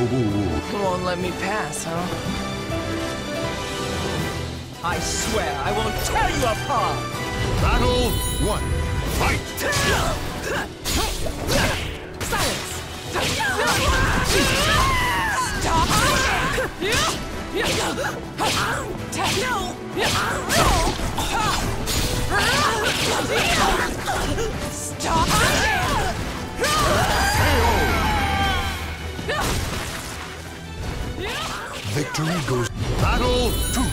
Won't let me pass, huh? I swear I won't tear you apart! Battle one. Fight! Silence! Stop! Stop! Victory goes. Battle two.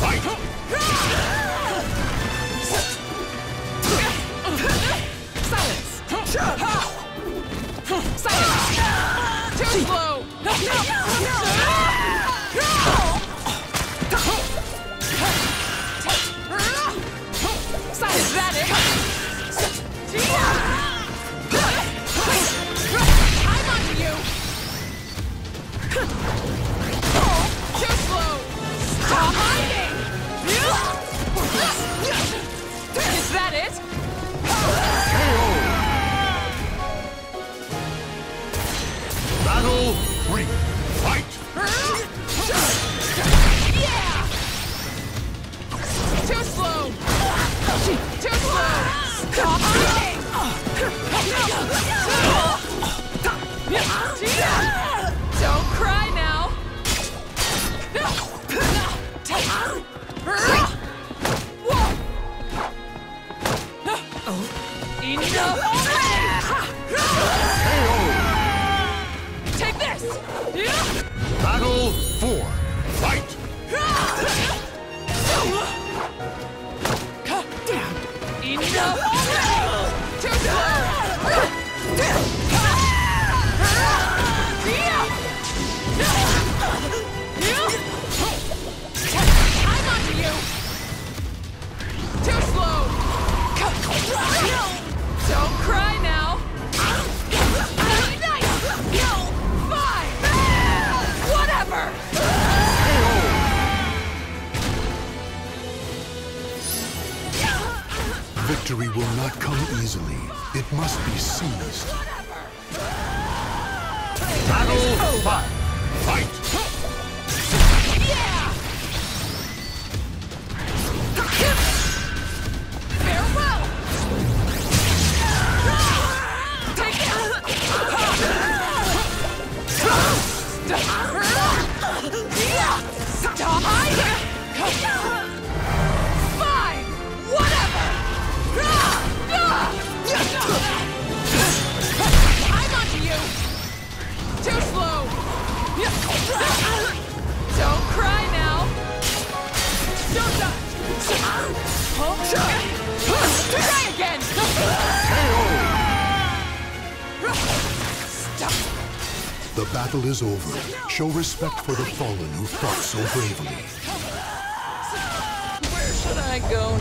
Fight! Silence! Silence! Too slow! Silence! Three. Fight! Yeah! Too slow! Too slow! Stop hiding! Don't cry now! Enough already! This! Battle four. Fight! Enough already! Too Victory will not come easily. It must be seized. Battle. Fight! The battle is over. Show respect for the fallen who fought so bravely. Where should I go